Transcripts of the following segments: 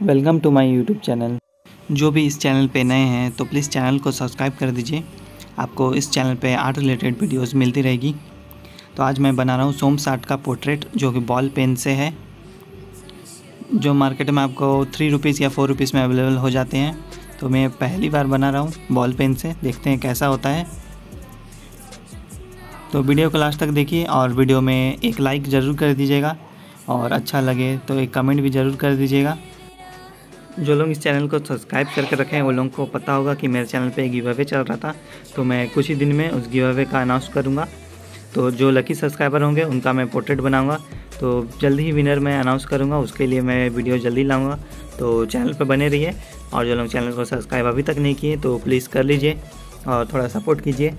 Welcome to my YouTube channel. जो भी इस चैनल पे नए हैं तो प्लीज़ चैनल को सब्सक्राइब कर दीजिए। आपको इस चैनल पे आर्ट रिलेटेड वीडियोस मिलती रहेगी। तो आज मैं बना रहा हूँ सोम साठ का पोर्ट्रेट, जो कि बॉल पेन से है। जो मार्केट में आपको थ्री रुपीज़ या फोर रुपीज़ में अवेलेबल हो जाते हैं। तो मैं पहली बार बना रहा हूँ बॉल पेन से। देखते हैं कैसा होता है। तो वीडियो को लास्ट तक देखिए और वीडियो में एक लाइक ज़रूर कर दीजिएगा। और अच्छा लगे तो एक कमेंट भी ज़रूर कर दीजिएगा। जो लोग इस चैनल को सब्सक्राइब करके रखे हैं वो लोगों को पता होगा कि मेरे चैनल पे गिव अवे चल रहा था। तो मैं कुछ ही दिन में उस गिव अवे का अनाउंस करूँगा। तो जो लकी सब्सक्राइबर होंगे, उनका मैं पोर्ट्रेट बनाऊँगा। तो जल्दी ही विनर मैं अनाउंस करूँगा, उसके लिए मैं वीडियो जल्दी लाऊँगा। तो चैनल पर बने रहिए, और जो लोग चैनल को सब्सक्राइब अभी तक नहीं किए तो प्लीज़ कर लीजिए, और थोड़ा सपोर्ट कीजिए।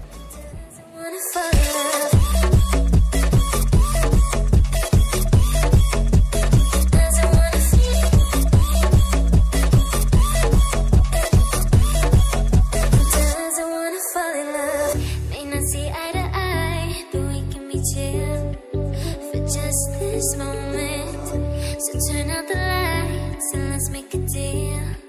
So turn out the lights and let's make a deal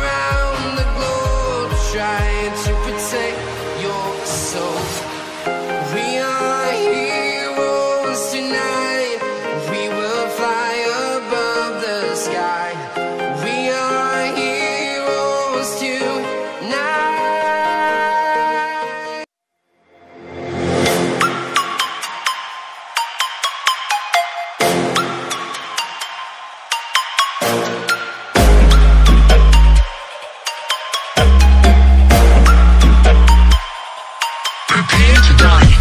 prepared to die.